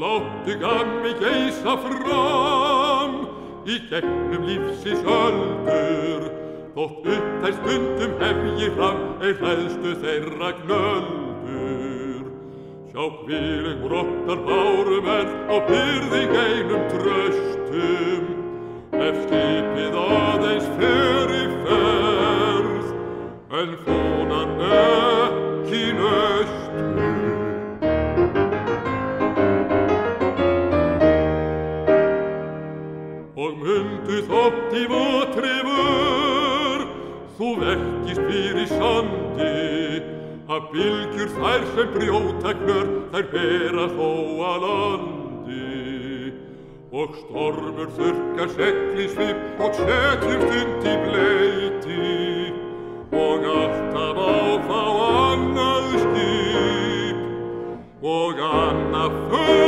myndu gammi geisa fram í gegnum lífsins öldur þótt upp þær stundum hef ég fram eða hlæðstu þeirra gnöldur Sjá kvíling brottar bárum en á byrðing einum tröstum ef skipið aðeins í ferð en fónar ekki nöstum. Myndu þótt í votrifur þú vekkist fyrir sandi. Að bylgjur þær sem brjóta knör þær bera þó að landi. Og stormur þurkar seglisvip og setjum stund í bleiti og alltaf áfá annað skip. Og annað för